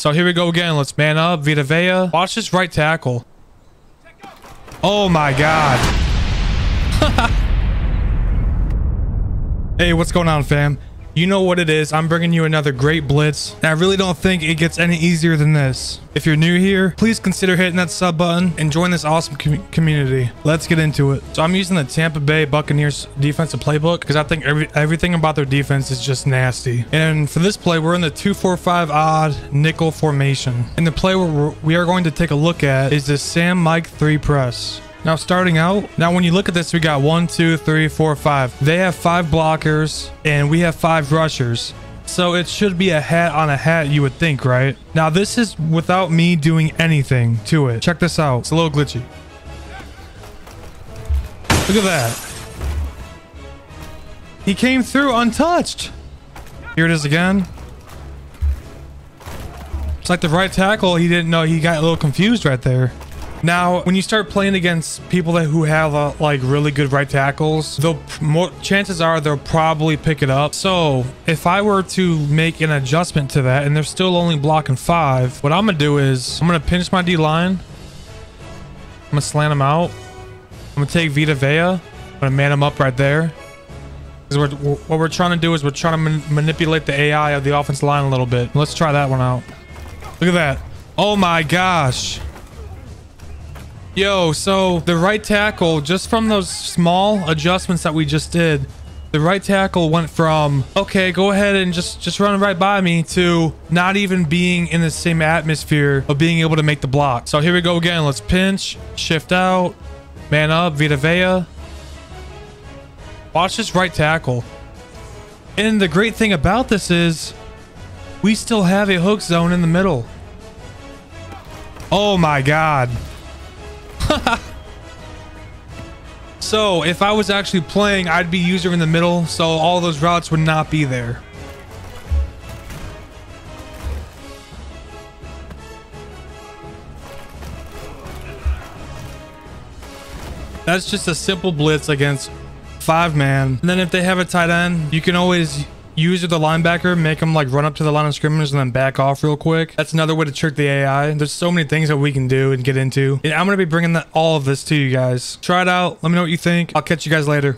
So here we go again. Let's man up. Vita Vea. Watch this right tackle. Oh my God. hey, what's going on, fam? You know what it is. I'm bringing you another great blitz. And I really don't think it gets any easier than this. If you're new here, please consider hitting that sub button and join this awesome com community. Let's get into it. So I'm using the Tampa Bay Buccaneers defensive playbook because I think every, everything about their defense is just nasty. And for this play, we're in the 2-4-5 odd nickel formation. And the play we are going to take a look at is the Sam Mike 3 press. Now starting out, now when you look at this, we got one, two, three, four, five. They have five blockers and we have five rushers. So it should be a hat on a hat, you would think, right? Now this is without me doing anything to it. Check this out. It's a little glitchy. Look at that. He came through untouched. Here it is again. It's like the right tackle. He didn't know. He got a little confused right there. Now, when you start playing against people that who have uh, like really good right tackles, they'll more chances are they'll probably pick it up. So if I were to make an adjustment to that and they're still only blocking five, what I'm gonna do is I'm gonna pinch my D line. I'm gonna slant them out. I'm gonna take Vita Vea. I'm gonna man him up right there. Because what we're trying to do is we're trying to man manipulate the AI of the offense line a little bit. Let's try that one out. Look at that. Oh my gosh. Yo, so the right tackle, just from those small adjustments that we just did, the right tackle went from, okay, go ahead and just, just run right by me to not even being in the same atmosphere of being able to make the block. So here we go again. Let's pinch, shift out, man up, Vita Vea. Watch this right tackle. And the great thing about this is we still have a hook zone in the middle. Oh my God. so if I was actually playing, I'd be user in the middle, so all those routes would not be there. That's just a simple blitz against five man. And then if they have a tight end, you can always use the linebacker, make them like run up to the line of scrimmage and then back off real quick. That's another way to trick the AI. There's so many things that we can do and get into. And I'm going to be bringing that, all of this to you guys. Try it out. Let me know what you think. I'll catch you guys later.